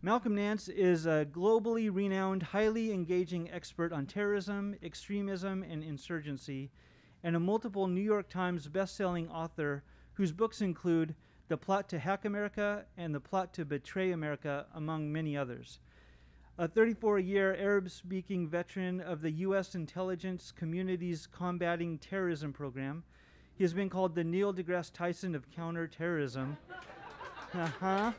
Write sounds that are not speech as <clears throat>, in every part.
Malcolm Nance is a globally renowned, highly engaging expert on terrorism, extremism, and insurgency, and a multiple New York Times best-selling author whose books include The Plot to Hack America and The Plot to Betray America, among many others. A 34-year Arab-speaking veteran of the U.S. intelligence community's combating terrorism program, he has been called the Neil deGrasse Tyson of counterterrorism. <laughs> uh-huh.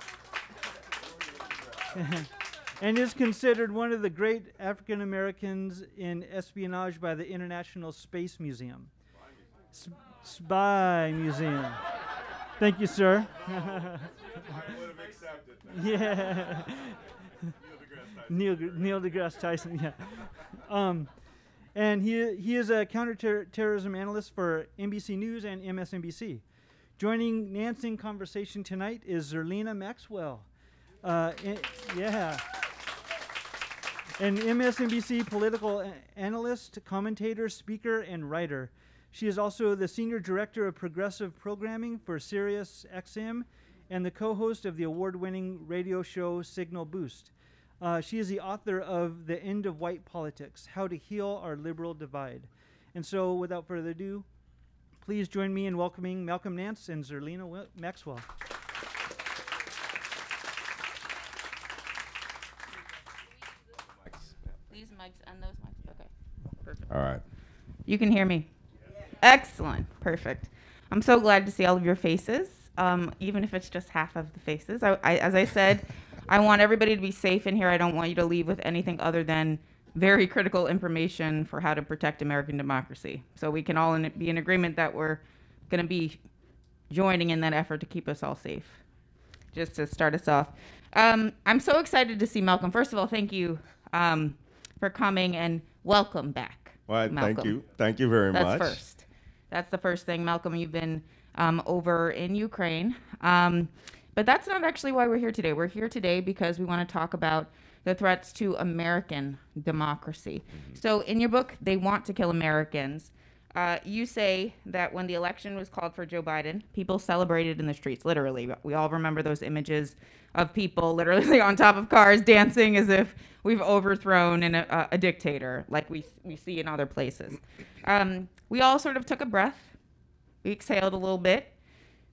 <laughs> and is considered one of the great African Americans in espionage by the International Space Museum. S- Spy Museum. Thank you, sir. <laughs> yeah. Neil, Neil deGrasse Tyson, yeah. Um, and he, he is a counterterrorism analyst for NBC News and MSNBC. Joining Nance in conversation tonight is Zerlina Maxwell. Uh, yeah. An MSNBC political analyst, commentator, speaker, and writer. She is also the senior director of progressive programming for Sirius XM and the co host of the award winning radio show Signal Boost. Uh, she is the author of The End of White Politics How to Heal Our Liberal Divide. And so, without further ado, please join me in welcoming Malcolm Nance and Zerlina Maxwell. These mics and those mics. Okay. Perfect. All right. You can hear me? Excellent. Perfect. I'm so glad to see all of your faces, um, even if it's just half of the faces. I, I, as I said, I want everybody to be safe in here. I don't want you to leave with anything other than very critical information for how to protect American democracy. So we can all in, be in agreement that we're going to be joining in that effort to keep us all safe. Just to start us off, um, I'm so excited to see Malcolm. First of all, thank you um, for coming and welcome back. Well, thank Malcolm. you. Thank you very That's much. first. That's the first thing. Malcolm, you've been um, over in Ukraine. Um, but that's not actually why we're here today. We're here today because we want to talk about the threats to American democracy. So, in your book, They Want to Kill Americans, uh, you say that when the election was called for Joe Biden, people celebrated in the streets, literally. We all remember those images of people literally <laughs> on top of cars dancing as if we've overthrown an, a, a dictator, like we, we see in other places. Um, we all sort of took a breath, we exhaled a little bit.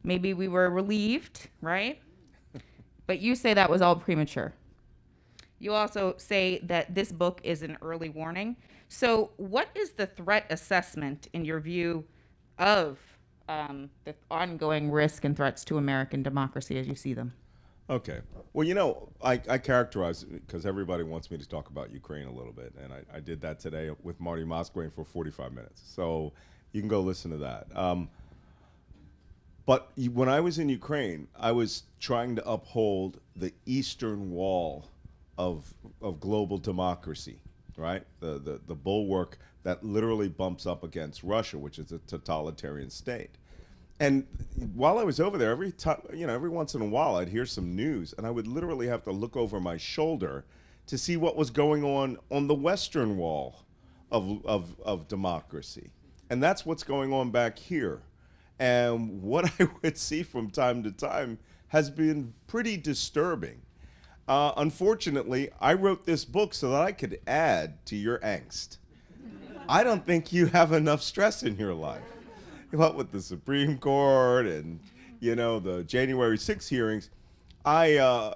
Maybe we were relieved, right? But you say that was all premature. You also say that this book is an early warning. So, what is the threat assessment in your view of um, the ongoing risk and threats to American democracy as you see them? Okay. Well, you know, I, I characterize because everybody wants me to talk about Ukraine a little bit, and I, I did that today with Marty Moskwain for 45 minutes. So you can go listen to that. Um, but when I was in Ukraine, I was trying to uphold the eastern wall of of global democracy, right? The the, the bulwark that literally bumps up against Russia, which is a totalitarian state. And while I was over there, every time, you know, every once in a while, I'd hear some news, and I would literally have to look over my shoulder to see what was going on on the western wall of of, of democracy, and that's what's going on back here. And what <laughs> I would see from time to time has been pretty disturbing. Uh, unfortunately, I wrote this book so that I could add to your angst. I don't think you have enough stress in your life. What with the Supreme Court and you know the January 6 hearings, I, uh,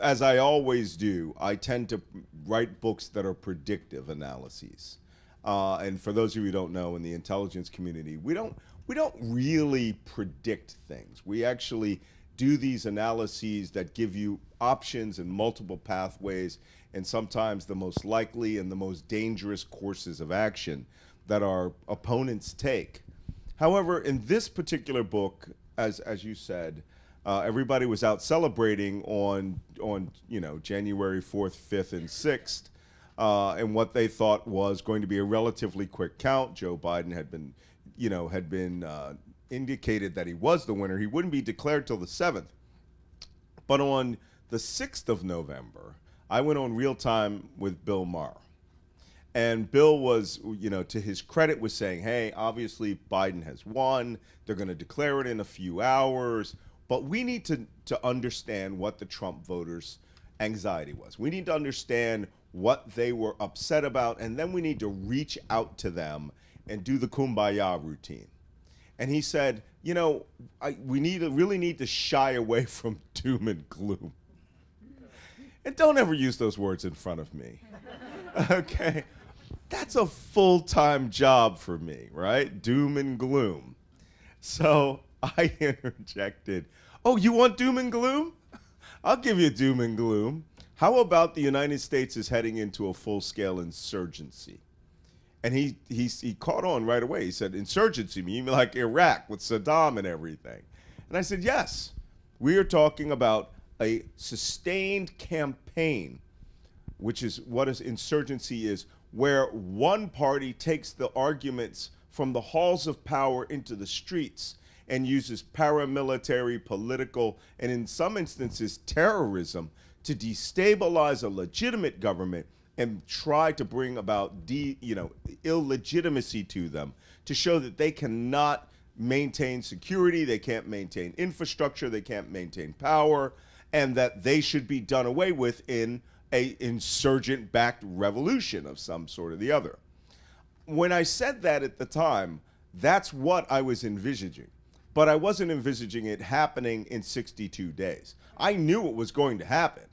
as I always do, I tend to write books that are predictive analyses. Uh, and for those of you who don't know, in the intelligence community, we don't we don't really predict things. We actually do these analyses that give you options and multiple pathways, and sometimes the most likely and the most dangerous courses of action that our opponents take. However, in this particular book, as as you said, uh, everybody was out celebrating on on you know January fourth, fifth, and sixth, uh, and what they thought was going to be a relatively quick count. Joe Biden had been, you know, had been uh, indicated that he was the winner. He wouldn't be declared till the seventh. But on the 6th of November, I went on real time with Bill Maher. And Bill was, you know, to his credit, was saying, hey, obviously Biden has won. They're going to declare it in a few hours. But we need to, to understand what the Trump voters anxiety was. We need to understand what they were upset about, and then we need to reach out to them and do the kumbaya routine. And he said, you know, I, we need to really need to shy away <laughs> from doom and gloom. And don't ever use those words in front of me. <laughs> okay? That's a full time job for me, right? Doom and gloom. So <laughs> I interjected, Oh, you want doom and gloom? I'll give you doom and gloom. How about the United States is heading into a full scale insurgency? And he, he, he caught on right away. He said, Insurgency, you mean like Iraq with Saddam and everything? And I said, Yes. We are talking about a sustained campaign, which is what is insurgency is, where one party takes the arguments from the halls of power into the streets and uses paramilitary, political, and in some instances terrorism to destabilize a legitimate government and try to bring about de, you know illegitimacy to them to show that they cannot maintain security, they can't maintain infrastructure, they can't maintain power, and that they should be done away with in a insurgent backed revolution of some sort or the other. When I said that at the time, that's what I was envisaging. But I wasn't envisaging it happening in 62 days. I knew it was going to happen,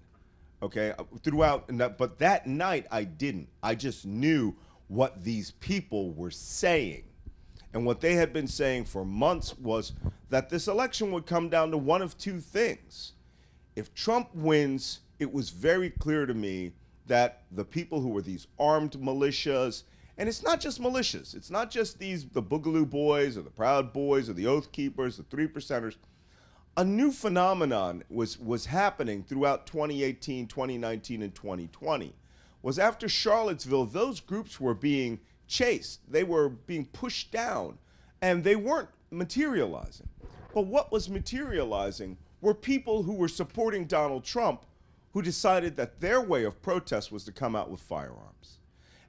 okay, uh, throughout, but that night I didn't. I just knew what these people were saying. And what they had been saying for months was that this election would come down to one of two things. If Trump wins, it was very clear to me that the people who were these armed militias, and it's not just militias, it's not just these the Boogaloo Boys or the Proud Boys or the Oath Keepers, the Three Percenters. A new phenomenon was was happening throughout 2018, 2019, and 2020. Was after Charlottesville, those groups were being chased. They were being pushed down, and they weren't materializing. But what was materializing were people who were supporting Donald Trump who decided that their way of protest was to come out with firearms.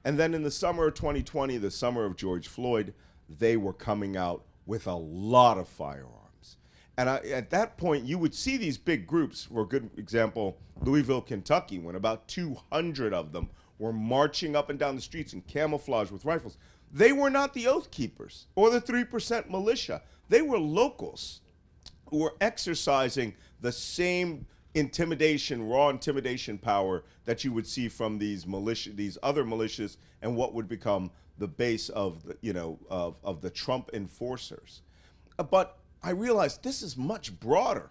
And then in the summer of 2020, the summer of George Floyd, they were coming out with a lot of firearms. And I, at that point, you would see these big groups. For a good example, Louisville, Kentucky, when about 200 of them were marching up and down the streets in camouflage with rifles. They were not the Oath Keepers or the 3% militia. They were locals who were exercising the same intimidation, raw intimidation power that you would see from these militia, these other militias, and what would become the base of the, you know, of, of the Trump enforcers. But I realized this is much broader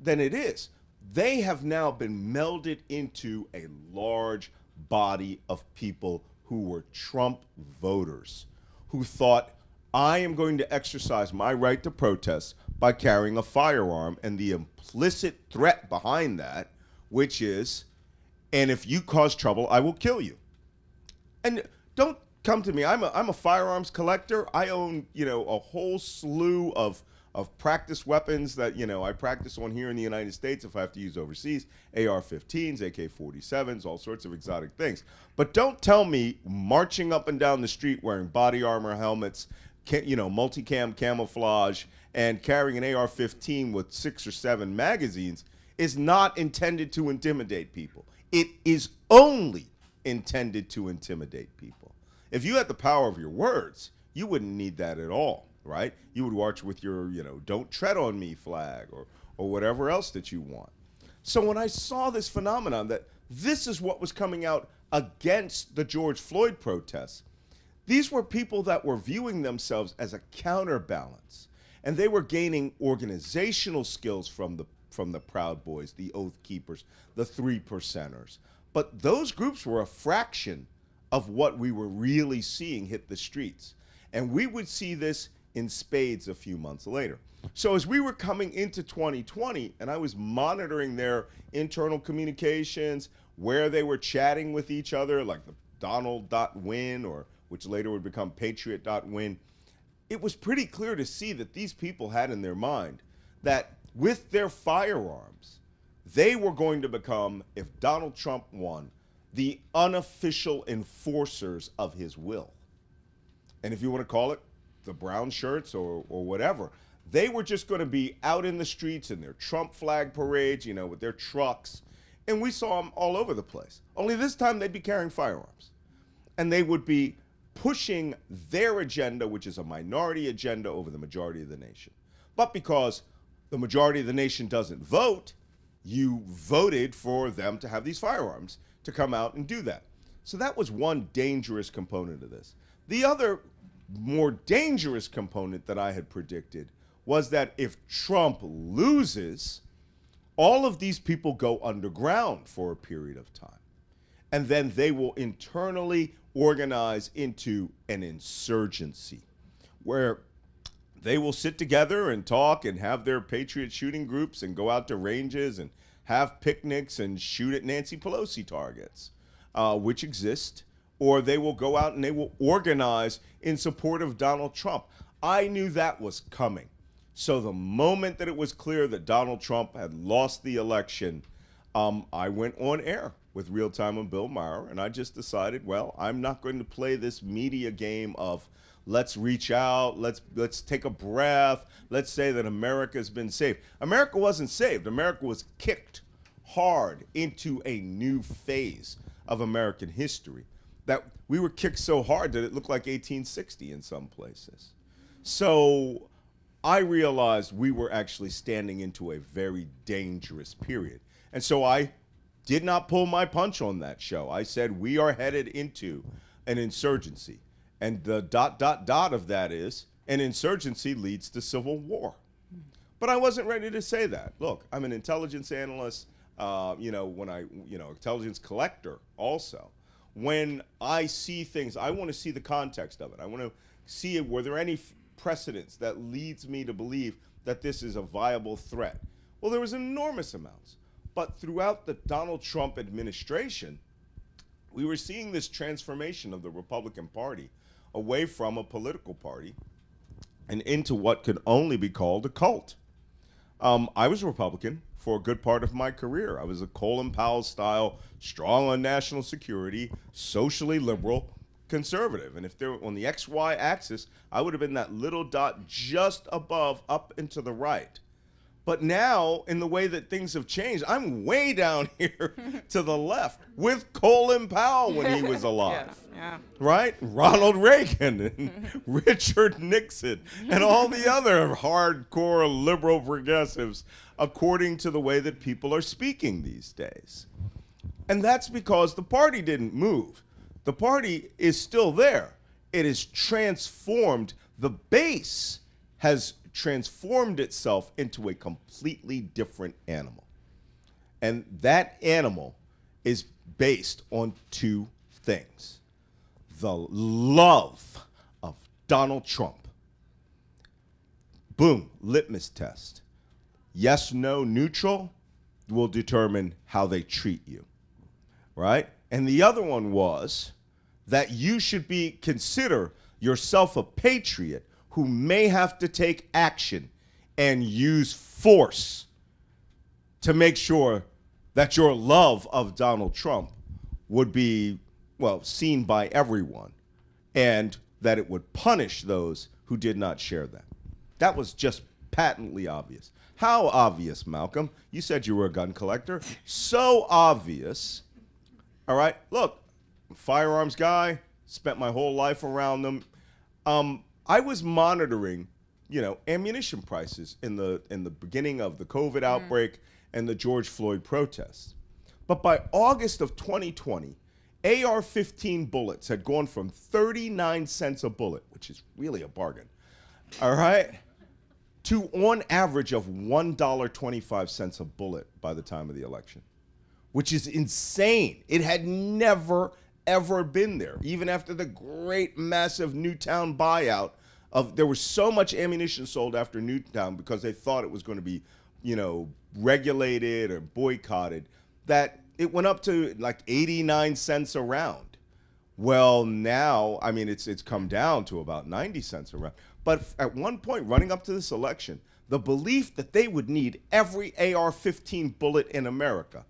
than it is. They have now been melded into a large body of people who were Trump voters, who thought, I am going to exercise my right to protest by carrying a firearm and the implicit threat behind that, which is, and if you cause trouble, I will kill you. And don't come to me. I'm a, I'm a firearms collector. I own, you know, a whole slew of of practice weapons that you know I practice on here in the United States if I have to use overseas, AR-15s, AK-47s, all sorts of exotic things. But don't tell me marching up and down the street wearing body armor, helmets, you know, multicam camouflage, and carrying an AR-15 with six or seven magazines is not intended to intimidate people. It is only intended to intimidate people. If you had the power of your words, you wouldn't need that at all right? You would march with your, you know, don't tread on me flag or, or whatever else that you want. So when I saw this phenomenon that this is what was coming out against the George Floyd protests, these were people that were viewing themselves as a counterbalance. And they were gaining organizational skills from the from the Proud Boys, the Oath Keepers, the Three Percenters. But those groups were a fraction of what we were really seeing hit the streets. And we would see this in spades a few months later. So as we were coming into 2020 and I was monitoring their internal communications, where they were chatting with each other, like the Donald.win or which later would become Patriot.win, it was pretty clear to see that these people had in their mind that with their firearms, they were going to become, if Donald Trump won, the unofficial enforcers of his will. And if you want to call it the brown shirts or, or whatever. They were just going to be out in the streets in their Trump flag parades, you know, with their trucks And we saw them all over the place. Only this time they'd be carrying firearms. And they would be pushing their agenda, which is a minority agenda, over the majority of the nation. But because the majority of the nation doesn't vote, you voted for them to have these firearms to come out and do that. So that was one dangerous component of this. The other more dangerous component that I had predicted was that if Trump loses, all of these people go underground for a period of time. And then they will internally organize into an insurgency where they will sit together and talk and have their patriot shooting groups and go out to ranges and have picnics and shoot at Nancy Pelosi targets, uh, which exist, or they will go out and they will organize in support of Donald Trump. I knew that was coming. So the moment that it was clear that Donald Trump had lost the election, um, I went on air with Real Time and Bill Maher, and I just decided, well, I'm not going to play this media game of let's reach out, let's let's take a breath, let's say that America's been saved. America wasn't saved. America was kicked hard into a new phase of American history. That we were kicked so hard that it looked like 1860 in some places. So I realized we were actually standing into a very dangerous period. And so I did not pull my punch on that show. I said, we are headed into an insurgency. And the dot, dot, dot of that is an insurgency leads to civil war. But I wasn't ready to say that. Look, I'm an intelligence analyst, uh, you know, when I, you know, intelligence collector also. When I see things, I want to see the context of it. I want to see it. were there any precedents that leads me to believe that this is a viable threat? Well, there was enormous amounts. But throughout the Donald Trump administration, we were seeing this transformation of the Republican Party away from a political party and into what could only be called a cult. Um, I was a Republican for a good part of my career. I was a Colin Powell style, strong on national security, socially liberal, conservative. And if they're on the XY axis, I would have been that little dot just above, up and to the right. But now, in the way that things have changed, I'm way down <laughs> here to the left with Colin Powell when he was <laughs> alive. yeah. Right? Ronald Reagan and <laughs> Richard Nixon and all the other hardcore liberal progressives, according to the way that people are speaking these days. And that's because the party didn't move. The party is still there. It is transformed. The base has transformed itself into a completely different animal. And that animal is based on two things the love of Donald Trump. Boom, litmus test. Yes, no, neutral will determine how they treat you. Right? And the other one was that you should be consider yourself a patriot who may have to take action and use force to make sure that your love of Donald Trump would be, well, seen by everyone and that it would punish those who did not share that. That was just patently obvious. How obvious, Malcolm? You said you were a gun collector. So obvious. All right, look, firearms guy, spent my whole life around them. Um, I was monitoring, you know, ammunition prices in the in the beginning of the COVID mm-hmm. outbreak and the George Floyd protests. But by August of 2020, AR-15 bullets had gone from 39 cents a bullet, which is really a bargain. All right? To on average of $1.25 a bullet by the time of the election, which is insane. It had never ever been there. Even after the great massive Newtown buyout of there was so much ammunition sold after Newtown because they thought it was going to be, you know, regulated or boycotted that it went up to like 89 cents a round. Well, now, I mean, it's it's come down to about 90 cents a round. But at one point, running up to this election, the belief that they would need every AR-15 bullet in America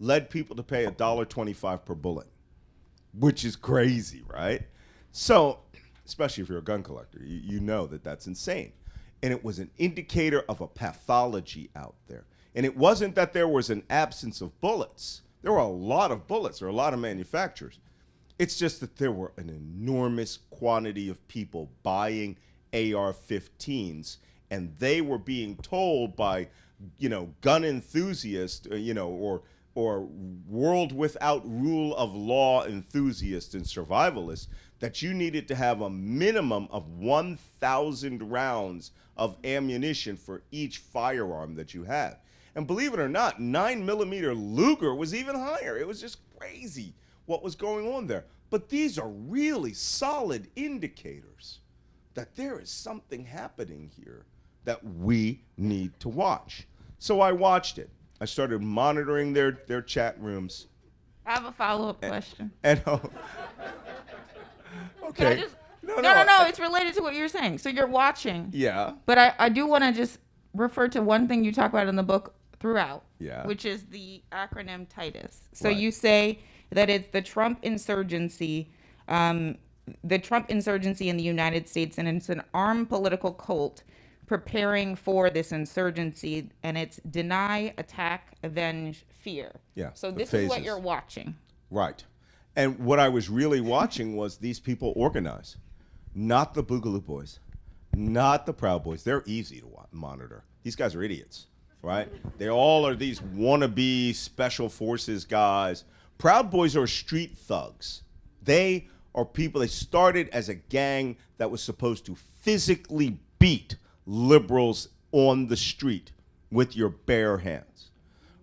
led people to pay $1.25 per bullet which is crazy, right? So, especially if you're a gun collector, you, you know that that's insane. And it was an indicator of a pathology out there. And it wasn't that there was an absence of bullets. There were a lot of bullets, were a lot of manufacturers. It's just that there were an enormous quantity of people buying AR 15s, and they were being told by, you know, gun enthusiasts, uh, you know, or or world without rule of law enthusiasts and survivalists that you needed to have a minimum of 1,000 rounds of ammunition for each firearm that you had. And believe it or not, 9 millimeter Luger was even higher. It was just crazy what was going on there. But these are really solid indicators that there is something happening here that we need to watch. So I watched it. I started monitoring their, their chat rooms. I have a follow up question. <laughs> And Can I okay. just- no, no, no, I- It's related to what you're saying. So you're watching. yeah. But I, I do want to just refer to one thing you talk about in the book throughout, Yeah. which is the acronym Titus. So Right. you say that it's the Trump insurgency, um, the Trump insurgency in the United States, and it's an armed political cult preparing for this insurgency, and it's deny, attack, avenge, fear. Yeah, So this is what you're watching. Right. And what I was really watching was these people organize, not the Boogaloo Boys, not the Proud Boys. They're easy to wa- monitor. These guys are idiots, right? They all are these wannabe special forces guys. Proud Boys are street thugs. They are people, they started as a gang that was supposed to physically beat liberals on the street with your bare hands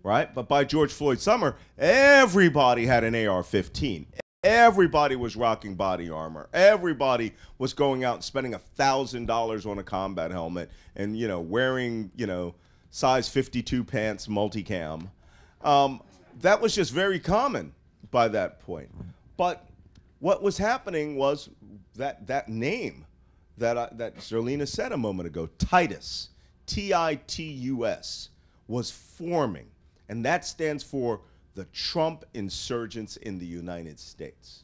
right? But by George Floyd summer, everybody had an AR-15. Everybody was rocking body armor. Everybody was going out and spending a thousand dollars on a combat helmet, and you know, wearing you know, size 52 pants, multicam. Um, that was just very common by that point. But what was happening was that that name that I, that Zerlina said a moment ago, Titus, T-I-T-U-S, was forming, and that stands for the Trump insurgents in the United States.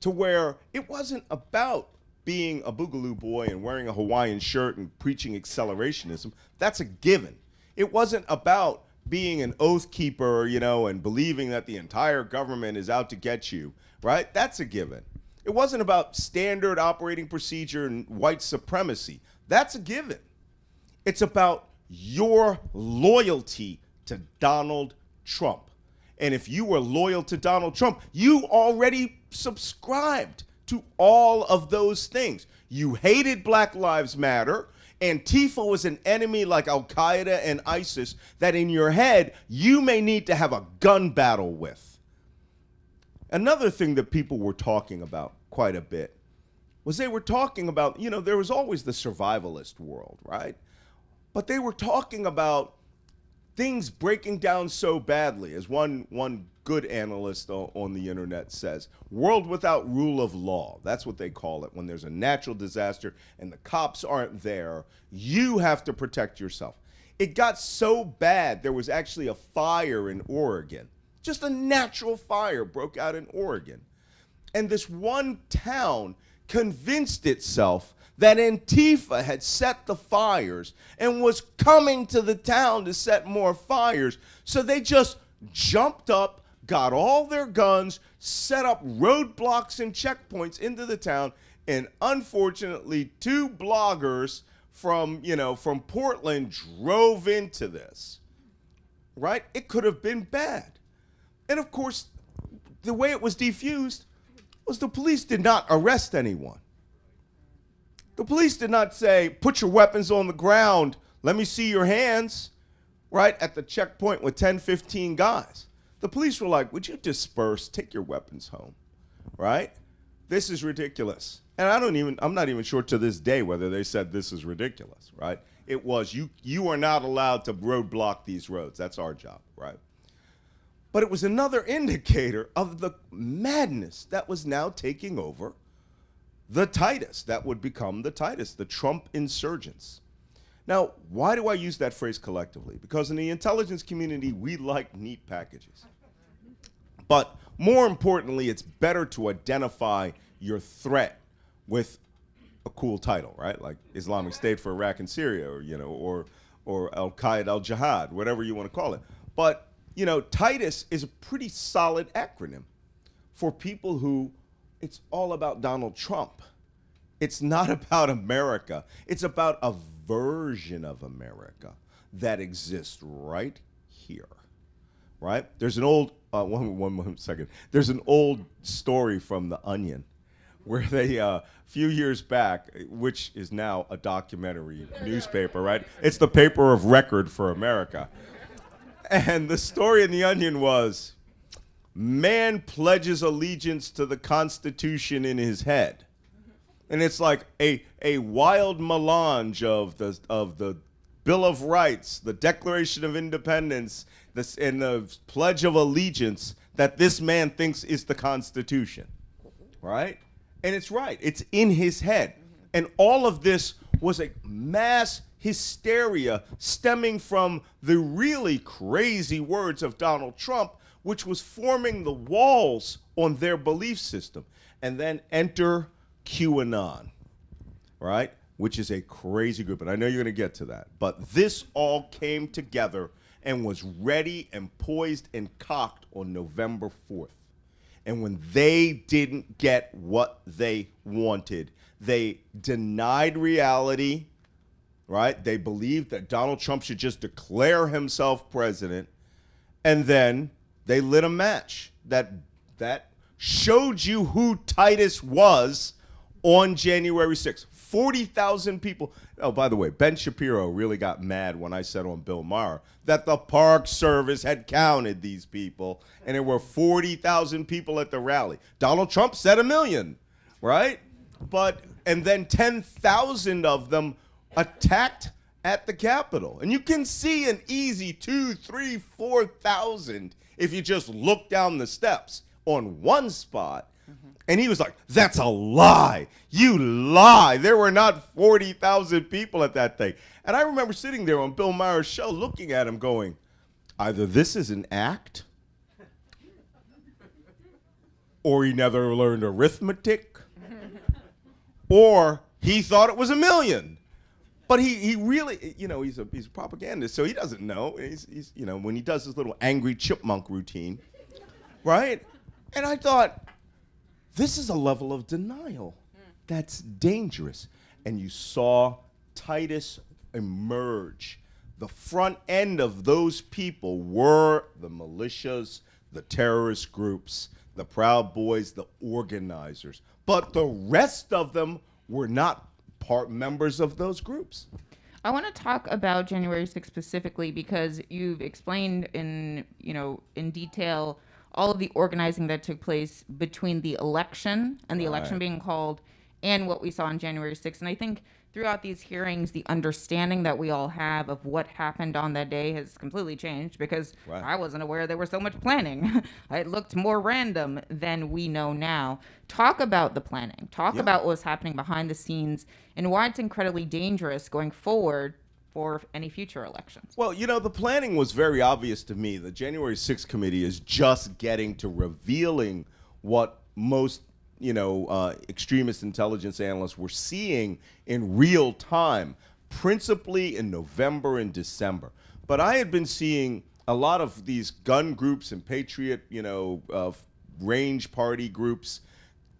To where it wasn't about being a boogaloo boy and wearing a Hawaiian shirt and preaching accelerationism. That's a given. It wasn't about being an oath keeper, you know, and believing that the entire government is out to get you, right? That's a given. It wasn't about standard operating procedure and white supremacy. That's a given. It's about your loyalty to Donald Trump. And if you were loyal to Donald Trump, you already subscribed to all of those things. You hated Black Lives Matter. Antifa was an enemy like Al Qaeda and ISIS that in your head you may need to have a gun battle with. Another thing that people were talking about quite a bit was they were talking about, you know, there was always the survivalist world, right? But they were talking about things breaking down so badly, as one one good analyst on the internet says, world without rule of law. That's what they call it when there's a natural disaster and the cops aren't there. You have to protect yourself. It got so bad there was actually a fire in Oregon. Just a natural fire broke out in Oregon. And this one town convinced itself that Antifa had set the fires and was coming to the town to set more fires. So they just jumped up, got all their guns, set up roadblocks and checkpoints into the town, and unfortunately, two bloggers from, you know, from Portland drove into this. Right? It could have been bad. And of course, the way it was defused was the police did not arrest anyone. The police did not say, put your weapons on the ground, let me see your hands, right at the checkpoint with 10, 15 guys. The police were like, would you disperse, take your weapons home, right? This is ridiculous. And I don't even, I'm not even sure to this day whether they said this is ridiculous, right? It was, you, you are not allowed to roadblock these roads. That's our job, right? But it was another indicator of the madness that was now taking over the Titus, that would become the Titus, the Trump insurgents. Now, why do I use that phrase collectively? Because in the intelligence community, we like neat packages. But more importantly, it's better to identify your threat with a cool title, right? Like Islamic State for Iraq and Syria, or you know, or or Al Qaeda al Jihad, whatever you want to call it. But, you know, Titus is a pretty solid acronym for people who it's all about Donald Trump. It's not <laughs> about America. It's about a version of America that exists right here. Right? There's an old uh, <laughs> one, one, one second. There's an old story from The Onion where they a uh, few years back, which is now a documentary newspaper, right? It's the paper of record for America. And the story in The Onion was man pledges allegiance to the Constitution in his head. And it's like a, a wild melange of the, of the Bill of Rights, the Declaration of Independence, this, and the Pledge of Allegiance that this man thinks is the Constitution, right? And it's right, it's in his head. And all of this was a mass hysteria stemming from the really crazy words of Donald Trump, which was forming the walls on their belief system. And then enter QAnon, right? Which is a crazy group. And I know you're going to get to that. But this all came together and was ready and poised and cocked on November 4th. And when they didn't get what they wanted, they denied reality, right? They believed that Donald Trump should just declare himself president. And then they lit a match that that showed you who Titus was on January 6th. 40,000 people. Oh, by the way, Ben Shapiro really got mad when I said on Bill Maher that the Park Service had counted these people and there were 40,000 people at the rally. Donald Trump said a million, right? But, and then 10,000 of them attacked at the Capitol. And you can see an easy two, three, 4,000 if you just look down the steps on one spot Mm-hmm. and he was like, That's a lie. You lie. There were not 40,000 people at that thing. And I remember sitting there on Bill Maher's show looking at him going, Either this is an act, or he never learned arithmetic, or he thought it was a million. But he, he really, you know, he's a, he's a propagandist, so he doesn't know. He's, he's, you know, when he does his little angry chipmunk routine, right? And I thought, this is a level of denial that's dangerous. And you saw Titus emerge. The front end of those people were the militias, the terrorist groups, the Proud Boys, the organizers. But the rest of them were not part members of those groups. I want to talk about January 6th specifically because you've explained in, you know, in detail all of the organizing that took place between the election and the right. election being called and what we saw on January 6th. And I think throughout these hearings, the understanding that we all have of what happened on that day has completely changed because right. I wasn't aware there was so much planning. <laughs> it looked more random than we know now. Talk about the planning, talk yep. about what was happening behind the scenes, and why it's incredibly dangerous going forward for any future elections? Well, you know, the planning was very obvious to me. The January 6th committee is just getting to revealing what most, you know, uh, extremist intelligence analysts were seeing in real time, principally in November and December. But I had been seeing a lot of these gun groups and patriot, you know, uh, range party groups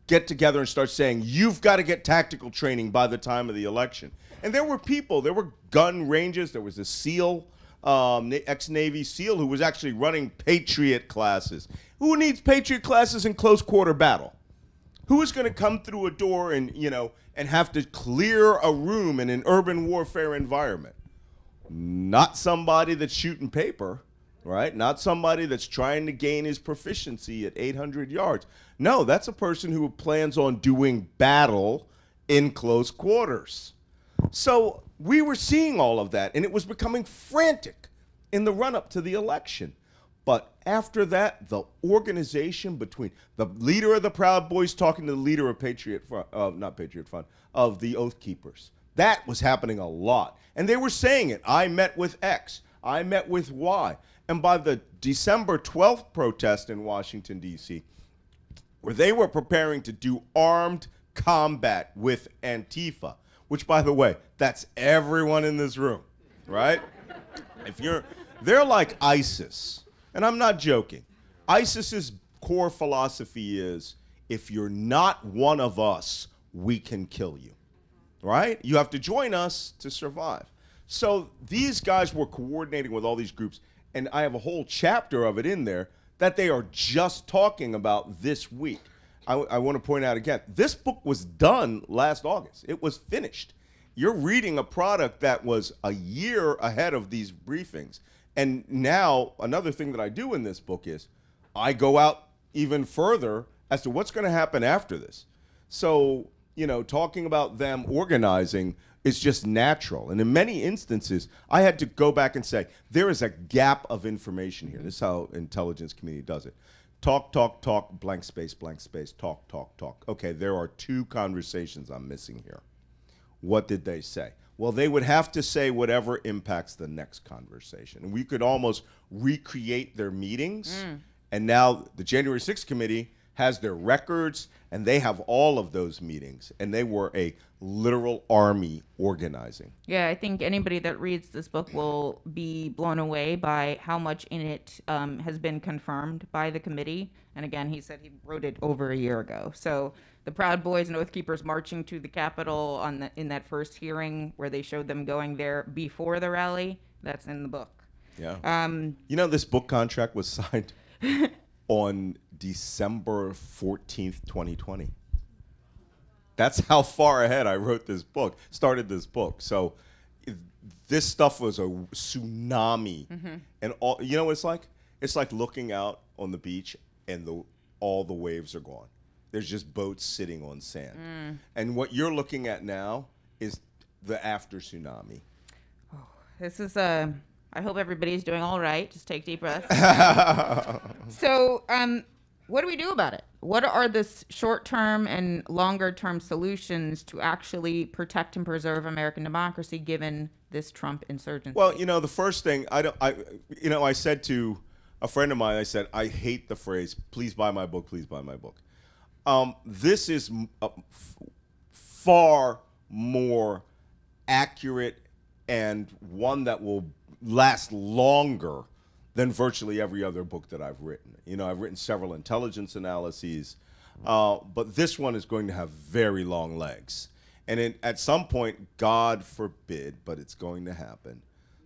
get together and start saying, you've got to get tactical training by the time of the election. And there were people, there were gun ranges, there was a SEAL, um, ex Navy SEAL, who was actually running Patriot classes. Who needs Patriot classes in close quarter battle? Who is going to come through a door and, you know, and have to clear a room in an urban warfare environment? Not somebody that's shooting paper, right? Not somebody that's trying to gain his proficiency at 800 yards. No, that's a person who plans on doing battle in close quarters. So we were seeing all of that, and it was becoming frantic in the run up to the election. But after that, the organization between the leader of the Proud Boys talking to the leader of Patriot Front, uh, not Patriot Front, of the Oath Keepers, that was happening a lot. And they were saying it. I met with X. I met with Y. And by the December 12th protest in Washington, D.C., where they were preparing to do armed combat with Antifa, which, by the way, that's everyone in this room, right? if you're, they're like ISIS, and I'm not joking. ISIS's core philosophy is if you're not one of us, we can kill you. Right? You have to join us to survive. So these guys were coordinating with all these groups, and I have a whole chapter of it in there that they are just talking about this week. I, I want to point out again this book was done last August, it was finished. You're reading a product that was a year ahead of these briefings. And now, another thing that I do in this book is I go out even further as to what's going to happen after this. So, you know, talking about them organizing is just natural. And in many instances, I had to go back and say, there is a gap of information here. This is how intelligence community does it. Talk, talk, talk, blank space, blank space, talk, talk, talk. Okay, there are two conversations I'm missing here. What did they say? Well, they would have to say whatever impacts the next conversation. And we could almost recreate their meetings. Mm. And now the January 6th committee has their records and they have all of those meetings. And they were a literal army organizing. Yeah, I think anybody that reads this book will be blown away by how much in it um, has been confirmed by the committee. And again, he said he wrote it over a year ago. So the Proud Boys and Oath Keepers marching to the Capitol on the, in that first hearing where they showed them going there before the rally, that's in the book. Yeah. Um, You know, this book contract was <laughs> signed on December 14th, 2020. That's how far ahead I wrote this book, started this book. So this stuff was a tsunami. And all you know what it's like? It's like looking out on the beach and the all the waves are gone. There's just boats sitting on sand. And what you're looking at now is the after tsunami. Oh, This is uh I hope everybody's doing all right. Just take deep breaths. <laughs> so, um, what do we do about it? What are the short-term and longer-term solutions to actually protect and preserve American democracy given this Trump insurgency? Well, you know, the first thing I don't, I, you know, I said to a friend of mine, I said, I hate the phrase, "Please buy my book, please buy my book." Um, this is far more accurate and one that will last longer than virtually every other book that I've written. You know, I've written several intelligence analyses, uh, but this one is going to have very long legs. And it, at some point, God forbid, but it's going to happen,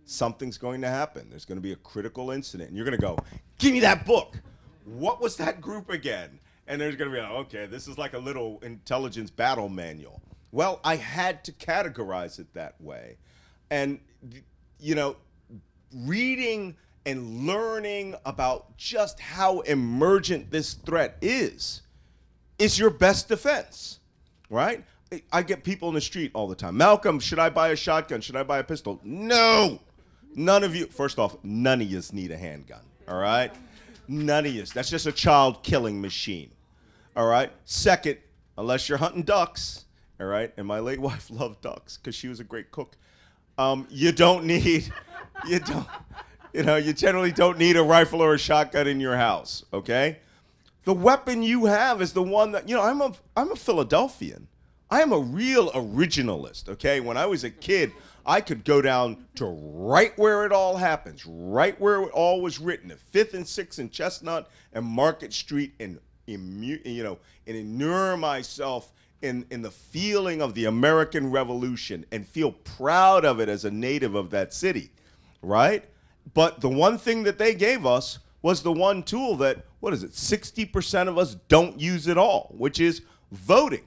something's going to happen. There's going to be a critical incident, and you're going to go, Give me that book. What was that group again? And there's going to be, like, okay, this is like a little intelligence battle manual. Well, I had to categorize it that way. And, you know, reading and learning about just how emergent this threat is is your best defense, right? I- get people in the street all the time. Malcolm, should I buy a shotgun? Should I buy a pistol? No. None of you, first off, none of you need a handgun, all right? None of you. That's just a child killing machine, all right? Second, unless you're hunting ducks, all right? And my late <laughs> wife loved ducks because she was a great cook. Um, you don't need, you don't, you know, you generally don't need a rifle or a shotgun in your house, okay? The weapon you have is the one that, you know, I'm a, I'm a Philadelphian. I am a real originalist, okay? When I was a kid, I could go down to right where it all happens, right where it all was written, at 5th and 6th and Chestnut and Market Street, and, you know, and inure myself in, in the feeling of the American Revolution and feel proud of it as a native of that city, right? But the one thing that they gave us was the one tool that, what is it, 60% of us don't use at all, which is voting.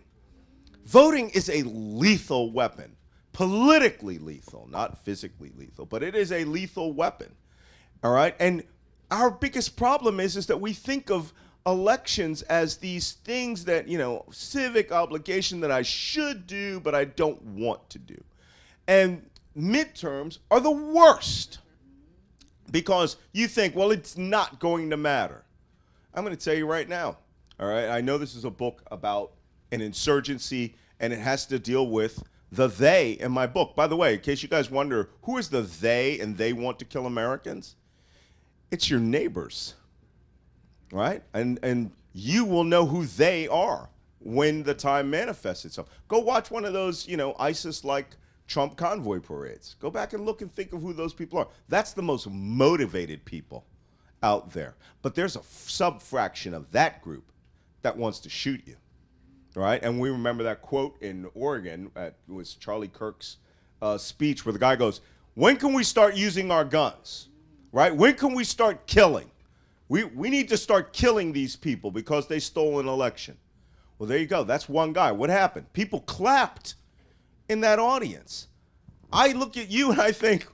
Voting is a lethal weapon, politically lethal, not physically lethal, but it is a lethal weapon. All right? And our biggest problem is is that we think of elections as these things that, you know, civic obligation that I should do but I don't want to do. And midterms are the worst because you think, well, it's not going to matter. I'm going to tell you right now. All right. I know this is a book about an insurgency and it has to deal with the they in my book. By the way, in case you guys wonder, who is the they and they want to kill Americans? It's your neighbors. Right? And and you will know who they are when the time manifests itself. Go watch one of those, you know, ISIS like Trump convoy parades. Go back and look and think of who those people are. That's the most motivated people out there. But there's a sub fraction of that group that wants to shoot you, right? And we remember that quote in Oregon. At, it was Charlie Kirk's uh, speech where the guy goes, "When can we start using our guns? Right? When can we start killing? We we need to start killing these people because they stole an election." Well, there you go. That's one guy. What happened? People clapped in that audience. I look at you and I think,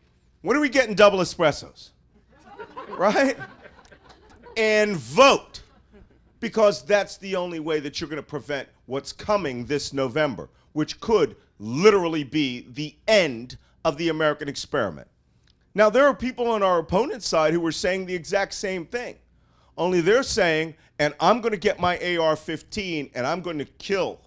when are we getting double espressos? right? And vote. Because that's the only way that you're going to prevent what's coming this November, which could literally be the end of the American experiment. Now, there are people on our opponent's side who are saying the exact same thing. Only they're saying, and I'm going to get my AR 15 and I'm going to kill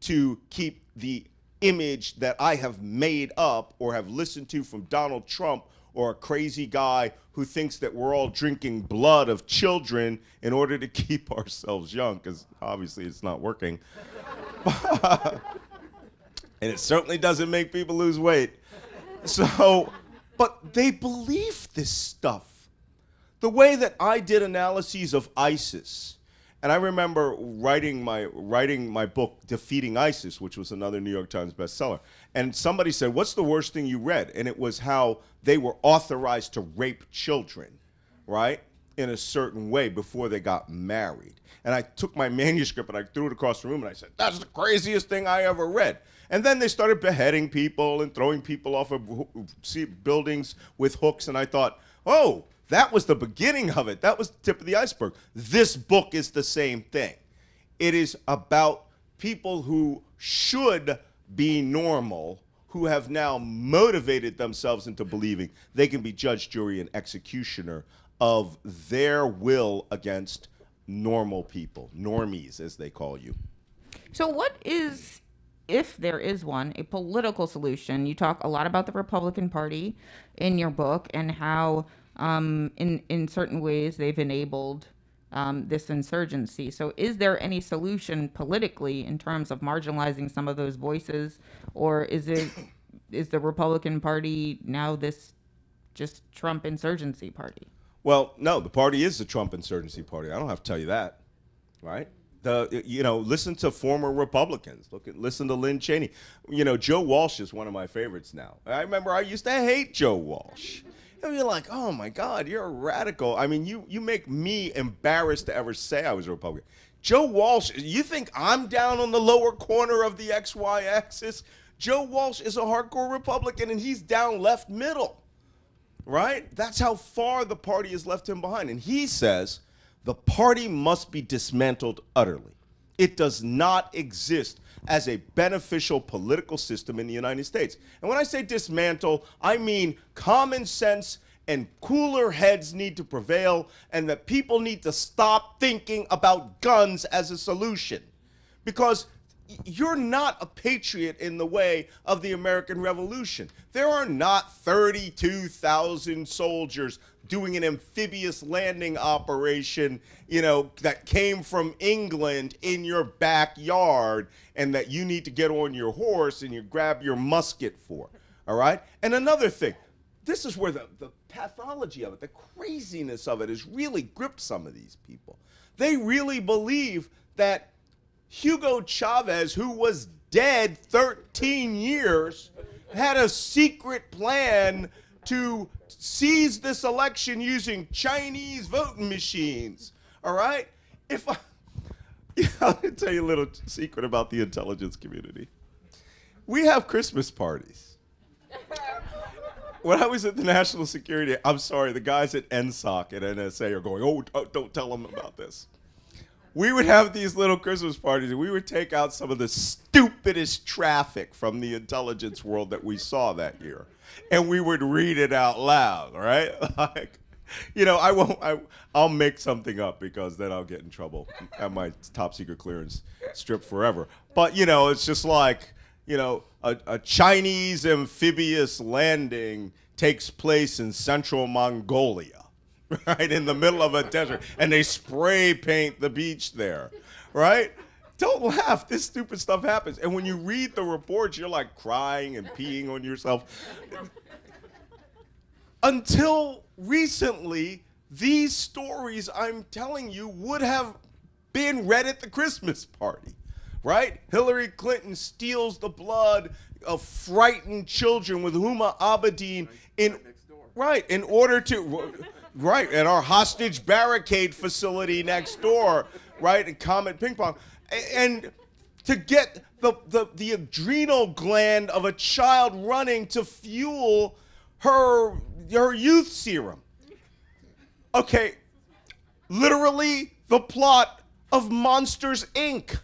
to keep the image that I have made up or have listened to from Donald Trump or a crazy guy who thinks that we're all drinking blood of children in order to <laughs> keep ourselves young, because obviously it's not working. <laughs> and it certainly doesn't make people lose weight. So, but they believe this stuff. The way that I did analyses of ISIS and I remember writing my writing my book Defeating ISIS, which was another New York Times bestseller. And somebody said, "What's the worst thing you read?" And it was how they were authorized to rape children, right? In a certain way before they got married. And I took my <laughs> manuscript and I threw it across the room and I said, "That's the craziest thing I ever read." And then they started beheading people and throwing people off of buildings with hooks and I thought, "Oh, that was the beginning of it. That was the tip of the iceberg. This book is the same thing. It is about people who should be normal, who have now motivated themselves into believing they can be judge, jury, and executioner of their will against normal people, normies, as they call you. So, what is, if there is one, a political solution? You talk a lot about the Republican Party in your book and how um, in in certain ways they've enabled um, this insurgency. So, is there any solution politically in terms of marginalizing some of those voices, or is it <coughs> is the Republican Party now this just Trump insurgency party? Well, no, the party is the Trump insurgency party. I don't have to tell you that, right? The, you know, listen to former Republicans. Look at listen to Lynn Cheney. You know, Joe Walsh is one of my favorites now. I remember I used to hate Joe Walsh. You're like, oh my God, you're a radical. I mean, you you make me embarrassed to ever say I was a Republican. Joe Walsh, you think I'm down on the lower corner of the XY axis? Joe Walsh is a hardcore Republican and he's down left middle. Right? That's how far the party has left him behind. And he says the party must be dismantled utterly. It does not exist as a beneficial political system in the United States. And when I say dismantle, I mean common sense and cooler heads need to prevail, and that people need to stop thinking about guns as a solution. Because you're not a patriot in the way of the American Revolution. There are not 32,000 soldiers doing an amphibious landing operation, you know, that came from England in your backyard and that you need to get on your horse and you grab your musket for. All right? And another thing, this is where the, the pathology of it, the craziness of it, has really gripped some of these people. They really believe that Hugo Chavez, who was dead 13 years, had a secret plan to seize this election using Chinese voting machines. All right? If I, <laughs> yeah, I'll tell you a little secret about the intelligence community. We have Christmas parties. when I was at the National Security, I'm sorry, the guys at NSOC at NSA are going, oh, don't tell them about this we would have these little Christmas parties and we would take out some of the stupidest traffic from the intelligence world that we saw that year. And we would read it out loud, right? <laughs> like, you know, I won't, I, I'll make something up because then I'll get in trouble at my top secret clearance strip forever. But, you know, it's just like, you know, a, a Chinese amphibious landing takes place in central Mongolia <laughs> right in the middle of a desert, and they spray paint the beach there, right? Don't laugh. This stupid stuff happens. And when you read the reports, you're like crying and peeing on yourself. Until recently, these stories I'm telling you would have been read at the Christmas party, right? Hillary Clinton steals the blood of frightened children with Huma Abedin in right in order to right at our hostage barricade facility next door, right? And Comet Ping Pong, and to get the, the the adrenal gland of a child running to fuel her her youth serum. Okay, literally the plot of Monsters Inc.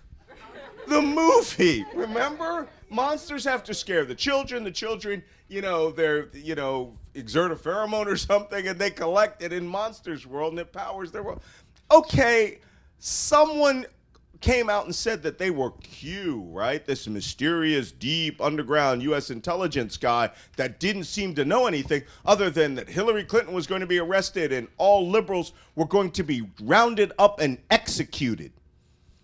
The movie, remember? Monsters have to scare the children. The children, you know, they're, you know, exert a pheromone or something and they collect it in Monsters World and it powers their world. Okay, someone came out and said that they were Q, right? This mysterious, deep, underground U.S. intelligence guy that didn't seem to know anything other than that Hillary Clinton was going to be arrested and all liberals were going to be rounded up and executed.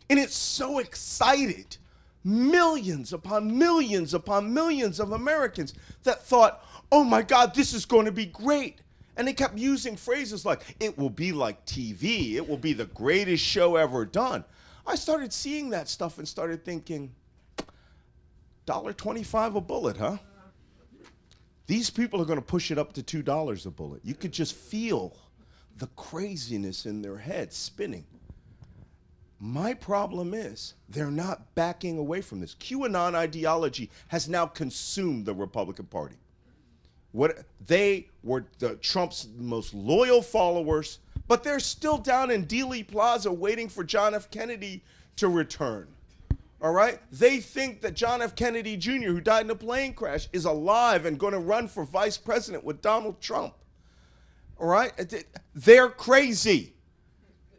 And it's so excited. Millions upon millions upon millions of Americans that thought, oh my God, this is going to be great. And they kept using phrases like, it will be like TV, it will be the greatest show ever done. I started seeing that stuff and started thinking, $1.25 a bullet, huh? These people are going to push it up to $2 a bullet. You could just feel the craziness in their heads spinning. My problem is they're not backing away from this. QAnon ideology has now consumed the Republican Party. What they were the Trump's most loyal followers, but they're still down in Dealey Plaza waiting for John F. Kennedy to return. All right? They think that John F. Kennedy Jr., who died in a plane crash, is alive and going to run for vice president with Donald Trump. All right? They're crazy,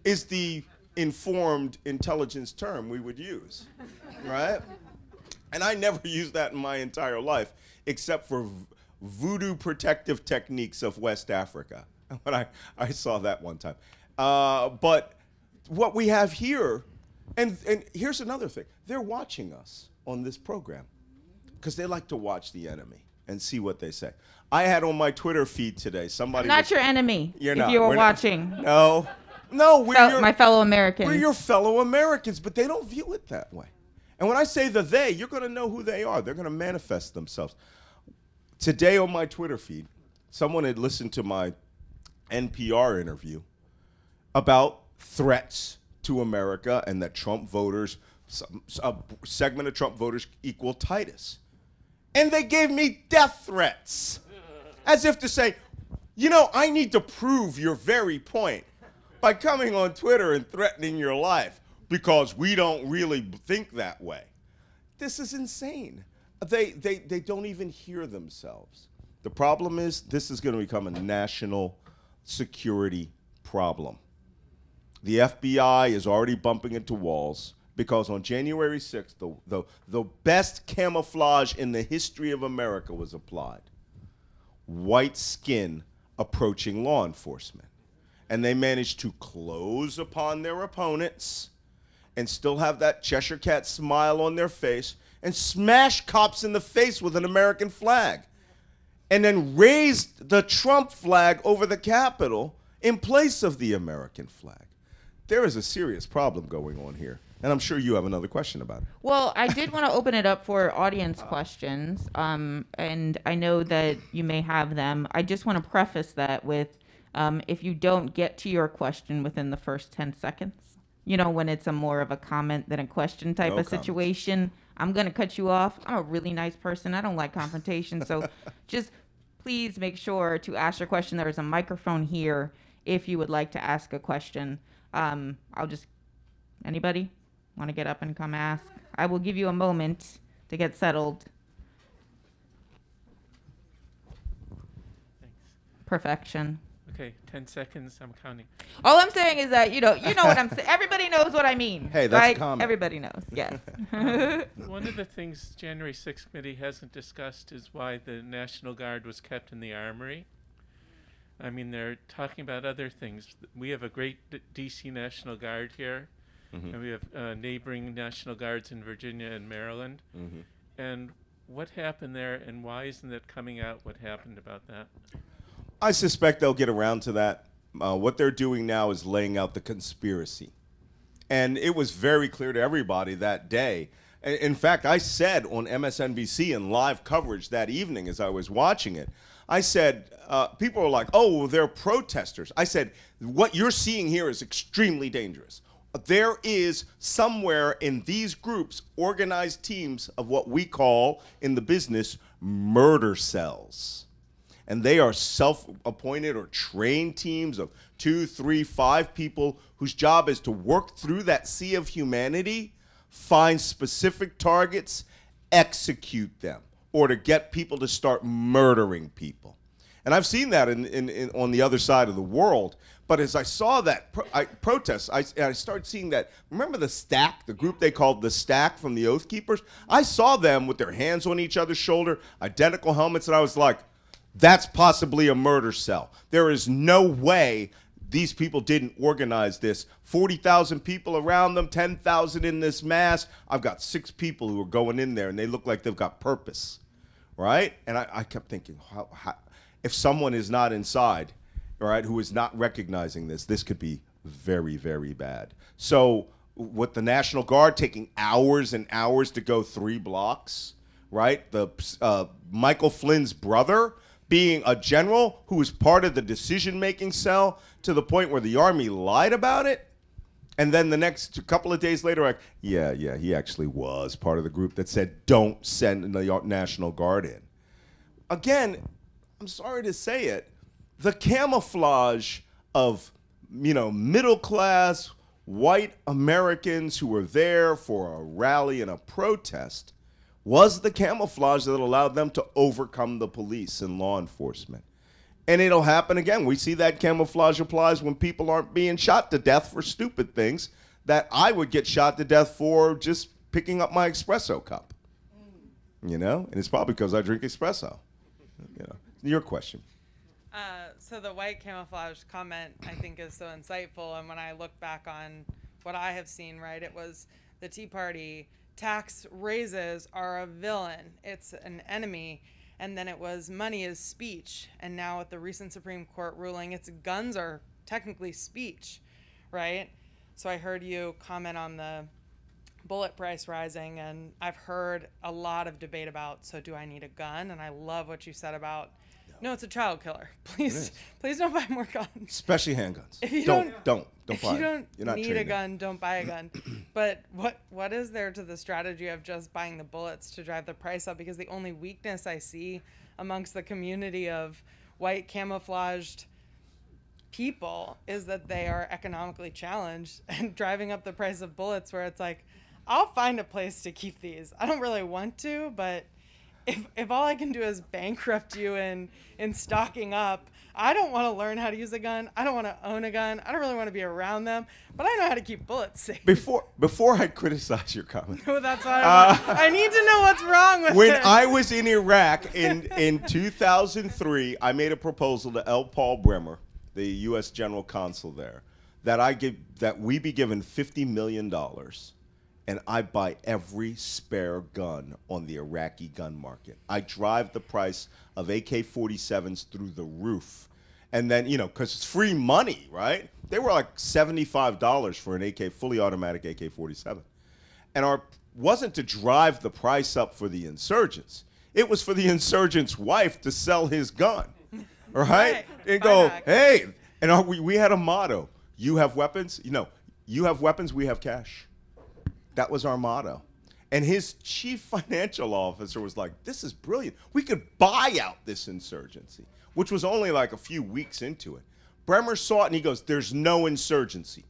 is the informed intelligence term we would use. Right? And I never <laughs> used that in my entire life, except for voodoo protective techniques of West Africa. <laughs> When I, I saw that one time. Uh, but what we have here, and, and here's another thing they're watching us on this program because they like to watch the enemy and see what they say. I had on my Twitter feed today somebody. Not was- your enemy. You're if not. you were We're not- watching. <laughs> No, no, we're Fel- your, my fellow Americans. we're your fellow Americans, but they don't view it that way. And when I say the they, you're going to know who they are. They're going to manifest themselves. Today on my Twitter feed, someone had listened to my NPR interview about threats to America and that Trump voters, a segment of Trump voters equal Titus. And they gave me death threats. As if to say, you know, I need to prove your very point by coming on Twitter and threatening your life because we don't really think that way. This is insane. They, they, they don't even hear themselves. The problem is, this is going to become a national security problem. The FBI is already bumping into walls because on January 6th, the, the, the best camouflage in the history of America was applied white skin approaching law enforcement. And they managed to close upon their opponents and still have that Cheshire Cat smile on their face and smash cops in the face with an American flag. And then raised the Trump flag over the Capitol in place of the American flag. There is a serious problem going on here. And I'm sure you have another question about it. Well, I did want to open it up for audience questions, um, and I know that you may have them. I just want to preface that with um, if you don't get to your question within the first 10 seconds, you know, when it's a more of a comment than a question type No of comments. situation, I'm going to cut you off. I'm a really nice person. I don't like confrontation. So <laughs> just please make sure to ask your question. There is a microphone here if you would like to ask a question. Um, I'll just, anybody? want to get up and come ask. I will give you a moment to get settled. Thanks. Perfection. Okay, 10 seconds. I'm counting. All I'm saying is that you know, you know what I'm saying. <laughs> Everybody knows what I mean. Hey, that's right? common. Everybody knows. <laughs> Yes. <laughs> One of the things January 6th committee hasn't discussed is why the National Guard was kept in the armory. I mean, they're talking about other things. We have a great D- DC National Guard here, Mm-hmm. and we have uh, neighboring National Guards in Virginia and Maryland. Mm-hmm. And what happened there, and why isn't it coming out what happened about that? I suspect they'll get around to that. Uh, what they're doing now is laying out the conspiracy. And it was very clear to everybody that day. In fact, I said on MSNBC in live coverage that evening as I was watching it, I said, uh, people are like, oh, they're protesters. I said, what you're seeing here is extremely dangerous. There is somewhere in these groups organized teams of what we call in the business murder cells and they are self-appointed or trained teams of two, three, five people whose job is to work through that sea of humanity, find specific targets, execute them, or to get people to start murdering people. And I've seen that in, in, in on the other side of the world. But as I saw that pro- I, protest, I, I started seeing that. Remember the stack, the group they called the stack from the Oath Keepers? I saw them with their hands on each other's shoulder, identical helmets, and I was like, that's possibly a murder cell. There is no way these people didn't organize this. 40,000 people around them, 10,000 in this mass. I've got six people who are going in there and they look like they've got purpose, right? And I, I kept thinking, how, how, if someone is not inside, right, who is not recognizing this, this could be very, very bad. So, with the National Guard taking hours and hours to go three blocks, right? The uh, Michael Flynn's brother being a general who was part of the decision-making cell to the point where the army lied about it, and then the next couple of days later, like, yeah, yeah, he actually was part of the group that said, "Don't send the National Guard in." Again, I'm sorry to say it, the camouflage of you know middle class white Americans who were there for a rally and a protest was the camouflage that allowed them to overcome the police and law enforcement. And it'll happen again. We see that camouflage applies when people aren't being shot to death for stupid things that I would get shot to death for just picking up my espresso cup. You know? And it's probably because I drink espresso. You know. Your question. Uh, so the white camouflage comment I think is so insightful, and when I look back on what I have seen, right, it was the Tea Party tax raises are a villain, it's an enemy, and then it was money is speech, and now with the recent Supreme Court ruling, it's guns are technically speech, right? So I heard you comment on the bullet price rising, and I've heard a lot of debate about so do I need a gun? And I love what you said about no, it's a child killer. <laughs> Please, please don't buy more guns. Especially handguns. If you don't, don't- don't, don't if buy you don't You're not need a it. gun, don't buy a gun. <clears throat> but what what is there to the strategy of just buying the bullets to drive the price up? Because the only weakness I see amongst the community of white camouflaged people is that they are economically challenged <laughs> and driving up the price of bullets where it's like I'll find a place to keep these. I don't really want to, but if, if all I can do is bankrupt you in in stocking up, I don't want to learn how to use a gun. I don't want to own a gun. I don't really want to be around them, but I know how to keep bullets safe. Before, before I criticize your comment, So <laughs> oh, that's why I, uh, I need to know what's wrong with when it. I was in Iraq in, in 2003, I made a proposal to L. Paul Bremer, the U.S. General Consul there, that I give that we be given 50 million dollars, and I buy every spare gun on the Iraqi gun market. I drive the price of AK-47s through the roof. And then, you know, because it's free money, right? They were like $75 for an AK, fully automatic AK 47 and our wasn't to drive the price up for the insurgents. It was for the insurgent's wife to sell his gun, <laughs> right? Right. And go, hey, and our, we, we had a motto: you have weapons, you know, you have weapons, we have cash. That was our motto. And his chief financial officer was like, this is brilliant. We could buy out this insurgency, which was only like a few weeks into it. Bremer saw it and he goes, there's no insurgency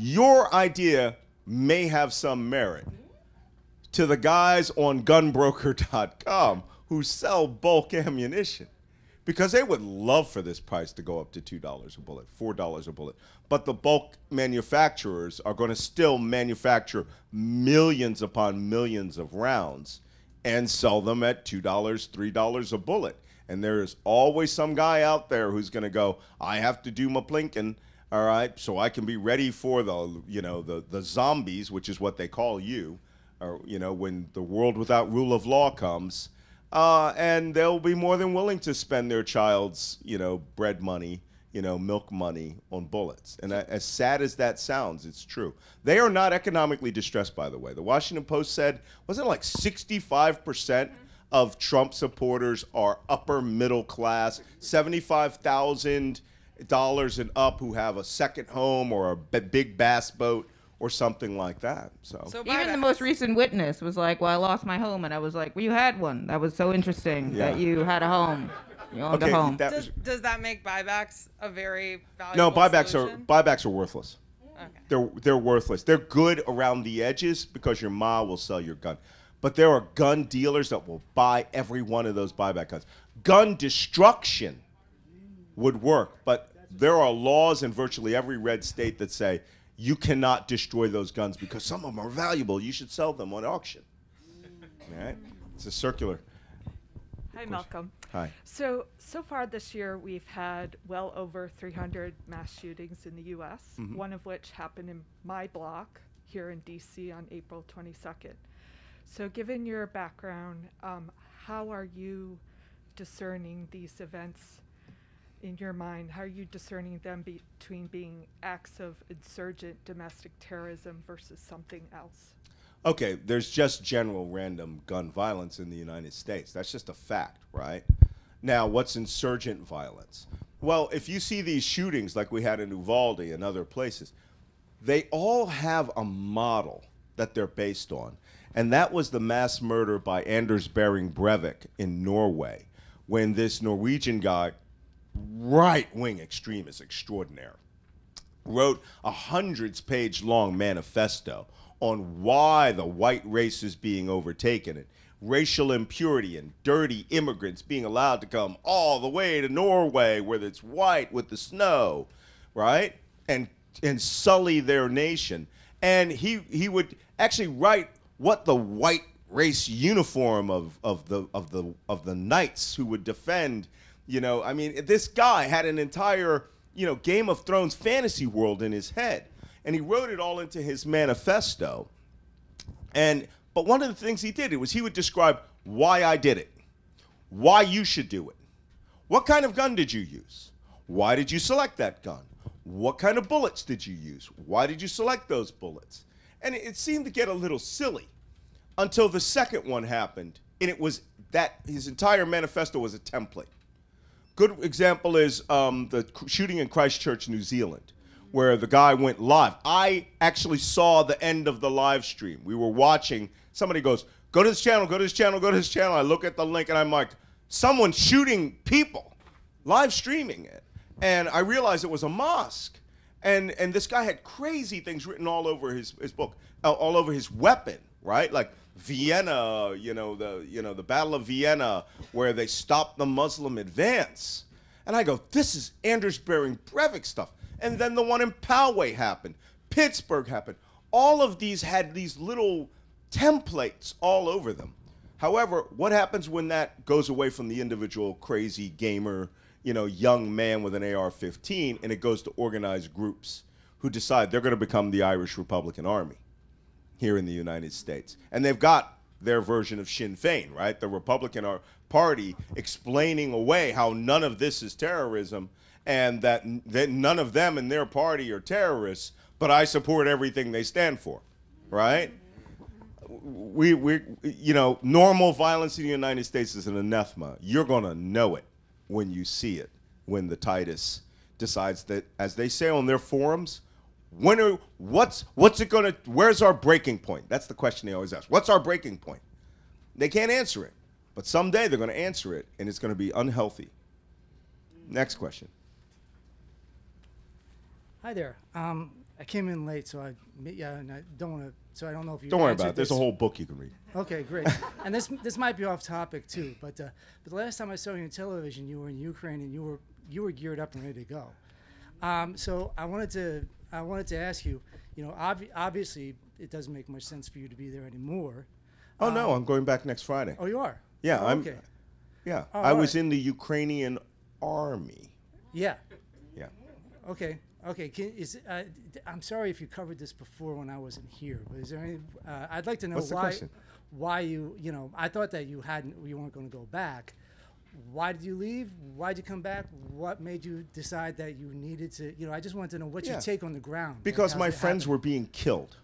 your idea may have some merit to the guys on gunbroker.com who sell bulk ammunition because they would love for this price to go up to $2 a bullet, $4 a bullet. But the bulk manufacturers are going to still manufacture millions upon millions of rounds and sell them at $2, $3 a bullet. And there is always some guy out there who's going to go, I have to do my plinking. All right, so I can be ready for the you know the the zombies, which is what they call you, or you know when the world without rule of law comes, uh, and they'll be more than willing to spend their child's you know bread money, you know milk money on bullets. And a- as sad as that sounds, it's true. They are not economically distressed, by the way. The Washington Post said wasn't it like sixty five percent of Trump supporters are upper middle class, seventy five thousand dollars and up who have a second home or a b- big bass boat or something like that. So, So Even the most recent witness was like, "Well, I lost my home," and I was like, "Well, you had one. That was so interesting Yeah. that you had a home. You owned okay, a home." that does, was, does that make buybacks a very valuable? no buybacks solution? are buybacks are worthless. Okay. They're they're worthless. They're good around the edges because your ma will sell your gun. But there are gun dealers that will buy every one of those buyback guns. Gun destruction would work, but there are laws in virtually every red state that say you cannot destroy those guns because some of them are valuable. You should sell them on auction. All right? It's a circular. Hi, Malcolm. Hi. So, so far this year, we've had well over 300 mass shootings in the U.S., Mm-hmm. one of which happened in my block here in D.C. on April 22nd. So, given your background, um, how are you discerning these events in your mind? How are you discerning them be- between being acts of insurgent domestic terrorism versus something else? Okay, there's just general random gun violence in the United States. That's just a fact, right? Now, what's insurgent violence? Well, if you see these shootings like we had in Uvalde and other places, they all have a model that they're based on. And that was the mass murder by Anders Behring Breivik in Norway, when this Norwegian guy, right wing extremist extraordinaire, wrote a hundreds page long manifesto on why the white race is being overtaken and racial impurity and dirty immigrants being allowed to come all the way to Norway where it's white with the snow, right? And and sully their nation. And he he would actually write what the white race uniform of, of the of the of the knights who would defend, you know, I mean, this guy had an entire you know, Game of Thrones fantasy world in his head. And he wrote it all into his manifesto. And but one of the things he did it was he would describe why I did it, why you should do it. What kind of gun did you use? Why did you select that gun? What kind of bullets did you use? Why did you select those bullets? And it, it seemed to get a little silly until the second one happened, and it was that his entire manifesto was a template. Good example is um, the shooting in Christchurch, New Zealand, where the guy went live. I actually saw the end of the live stream. We were watching. Somebody goes, "Go to this channel. Go to this channel. Go to this channel." I look at the link and I'm like, "Someone's shooting people, live streaming it," and I realized it was a mosque. And and this guy had crazy things written all over his his book, uh, all over his weapon, right? Like Vienna, you know the you know the Battle of Vienna, where they stopped the Muslim advance. And I go, this is Anders Behring Breivik stuff. And then the one in Poway happened, Pittsburgh happened. All of these had these little templates all over them. However, what happens when that goes away from the individual crazy gamer, you know, young man with an AR-15, and it goes to organized groups who decide they're going to become the Irish Republican Army? Here in the United States. And they've got their version of Sinn Féin, right? The Republican ar- Party explaining away how none of this is terrorism and that, that none of them in their party are terrorists, but I support everything they stand for, right? We, we, you know, normal violence in the United States is an anathema. You're going to know it when you see it, when the Titus decides that, as they say on their forums, when are what's what's it gonna where's our breaking point that's the question they always ask what's our breaking point they can't answer it but someday they're gonna answer it and it's gonna be unhealthy next question Hi there. Um, I came in late, so I yeah, and I don't want to. So I don't know if you. don't worry about it there's a whole book you can read Okay, great. <laughs> and this this might be off topic too, but uh, but the last time I saw you on television, you were in Ukraine and you were you were geared up and ready to go. Um, so I wanted to I wanted to ask you, you know, obvi- obviously it doesn't make much sense for you to be there anymore. oh no i'm going back next friday Oh, you are. yeah Oh, i'm okay. yeah Oh, i was right. in the ukrainian army Yeah. yeah Okay. Okay, can, is uh, I'm sorry if you covered this before when I wasn't here, but is there any? Uh, I'd like to know What's why why you you know I thought that you hadn't you weren't going to go back. Why did you leave? Why did you come back? What made you decide that you needed to? You know, I just wanted to know what Yeah. your take on the ground. Because my friends happen? were being killed.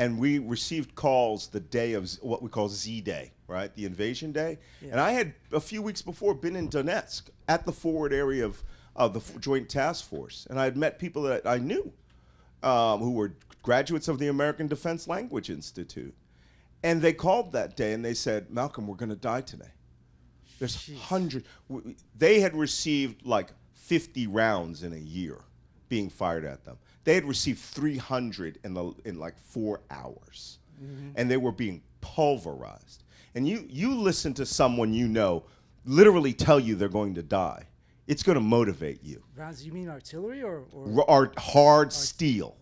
And we received calls the day of what we call Z Day, right? The invasion day. And I had a few weeks before been in Donetsk at the forward area of, of the Joint Task Force. And I had met people that I knew um, who were graduates of the American Defense Language Institute. And they called that day and they said, Malcolm, we're going to die today. There's hundreds. They had received like 50 rounds in a year being fired at them. They had received 300 in the in like four hours, mm-hmm. and they were being pulverized. And you you listen to someone you know literally tell you they're going to die. It's going to motivate you. rounds. You mean artillery or, or hard steel,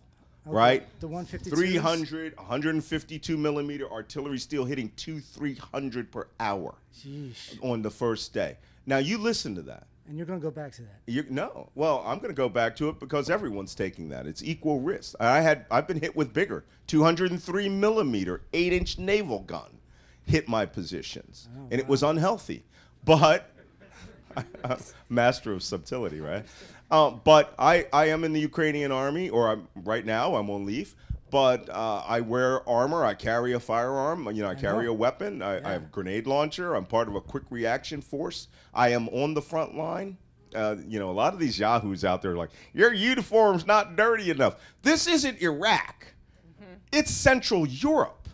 right? the 152s? 300, 152 millimeter artillery steel hitting two, 300 per hour Sheesh. on the first day. Now you listen to that. And you're going to go back to that. You, no, well, I'm going to go back to it because everyone's taking that. It's equal risk. I had, I've been hit with bigger, 203 millimeter, eight inch naval gun, hit my positions, oh, and it was unhealthy. But <laughs> uh, master of subtlety, right? Um, but I, I am in the Ukrainian army, or I'm right now. I'm on leave. But uh, I wear armor. I carry a firearm. You know, I carry know. a weapon. I, I have a grenade launcher. I'm part of a quick reaction force. I am on the front line. Uh, you know, a lot of these yahoos out there are like, your uniform's not dirty enough. This isn't Iraq. It's Central Europe.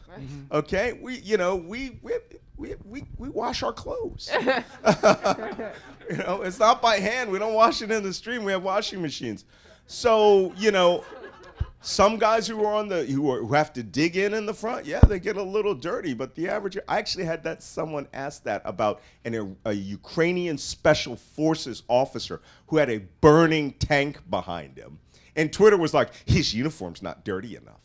Okay, we you know we we we we, we wash our clothes. <laughs> <laughs> you know, it's not by hand. We don't wash it in the stream. We have washing machines. So you know, some guys who are on the who are, who have to dig in in the front, yeah, they get a little dirty. But the average, I actually had that someone ask that about an, a Ukrainian special forces officer who had a burning tank behind him, and Twitter was like, his uniform's not dirty enough.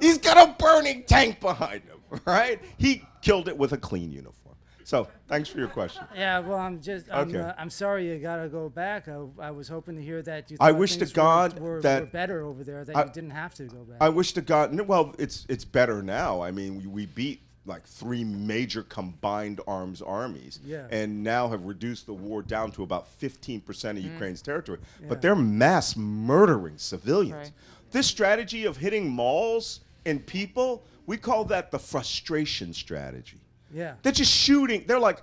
He's got a burning tank behind him, <laughs> right? He killed it with a clean uniform. So, thanks for your question. Yeah, well, I'm just, I'm, Okay. uh, I'm sorry you got to go back. I, I was hoping to hear that you I wish to things were- God were, that- were better over there, that I- you didn't have to go back. I wish to God. Well, it's it's better now. I mean, we, we beat like three major combined arms armies, Yeah. and now have reduced the war down to about 15% of Ukraine's territory. Yeah. But they're mass murdering civilians. Right. This strategy of hitting malls and people, we call that the frustration strategy. Yeah. They're just shooting. They're like,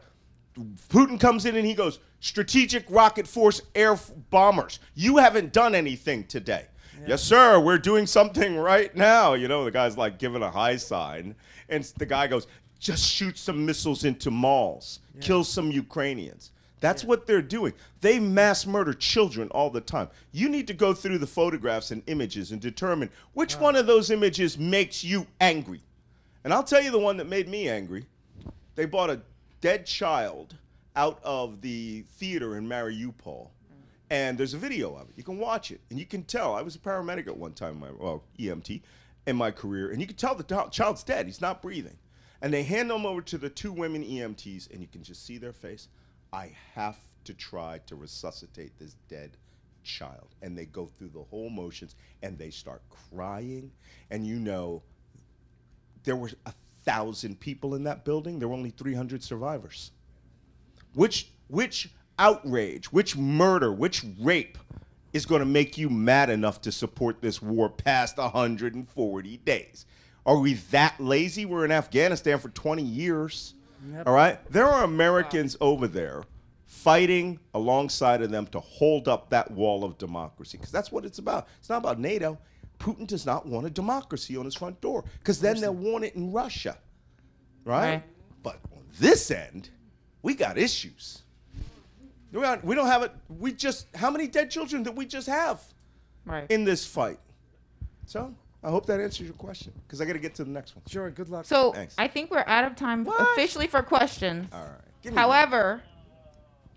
Putin comes in and he goes, strategic rocket force air bombers. You haven't done anything today. Yes, sir. We're doing something right now. You know, the guy's like giving a high sign. And the guy goes, just shoot some missiles into malls, kill some Ukrainians. That's what they're doing. They mass murder children all the time. You need to go through the photographs and images and determine which one of those images makes you angry. And I'll tell you the one that made me angry. They bought a dead child out of the theater in Mariupol. Mm. And there's a video of it. You can watch it. And you can tell. I was a paramedic at one time, in my, well, EMT, in my career. And you can tell the child's dead. He's not breathing. And they hand him over to the two women EMTs, and you can just see their face. I have to try to resuscitate this dead child. And they go through the whole motions, and they start crying. And you know, there were a thousand people in that building. There were only 300 survivors. Which which outrage, which murder, which rape is going to make you mad enough to support this war past 140 days? Are we that lazy? We're in Afghanistan for 20 years. Yep. All right? There are Americans over there fighting alongside of them to hold up that wall of democracy because that's what it's about. It's not about NATO. Putin does not want a democracy on his front door because then they'll want it in Russia. Right? Right. But on this end, we got issues. We don't, we don't have it. We just, how many dead children did we just have Right. in this fight? So I hope that answers your question because I got to get to the next one. Sure, good luck. So Thanks. I think we're out of time What? officially for questions. All right. Give me However,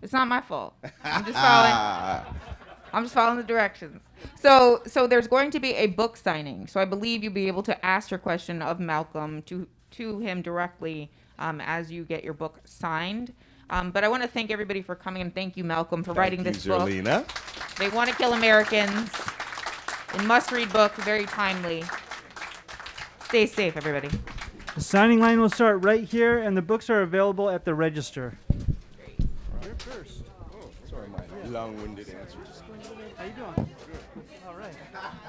it's not my fault. I'm just following. <laughs> I'm just following the directions. So, so there's going to be a book signing. So I believe you'll be able to ask your question of Malcolm to to him directly um, as you get your book signed. Um, but I want to thank everybody for coming and thank you, Malcolm, for thank writing this you, book. They want to kill Americans. A must-read book, very timely. Stay safe, everybody. The signing line will start right here, and the books are available at the register. Great. You're first. Oh, sorry, my long-winded answers. How you doing? All right. <laughs>